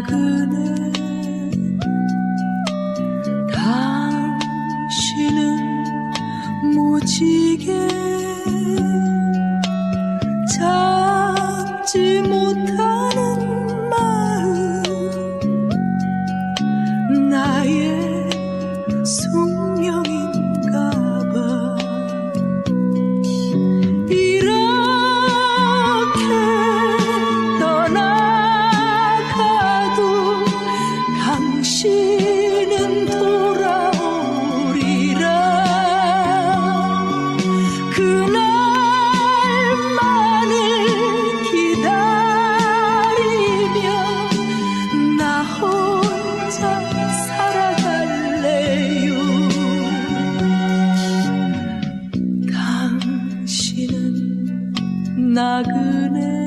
나그 당신은 돌아오리라. 그날만을 기다리며 나 혼자 살아갈래요. 당신은 나그네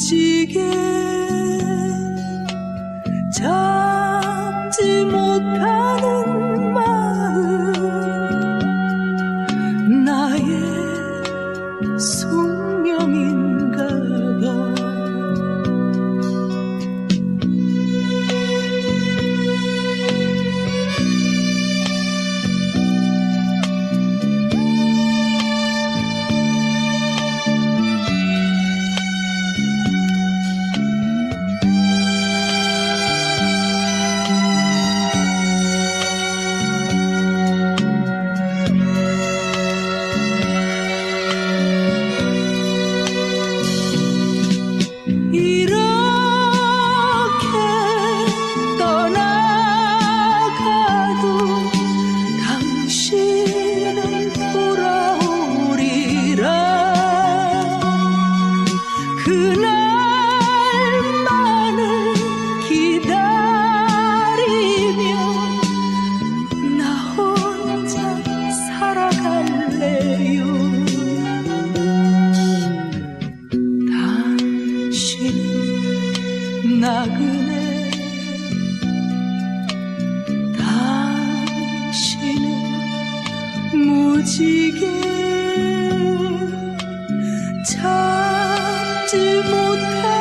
지개 잡지 못하 나그네. 당신은 무지개 찾지 못해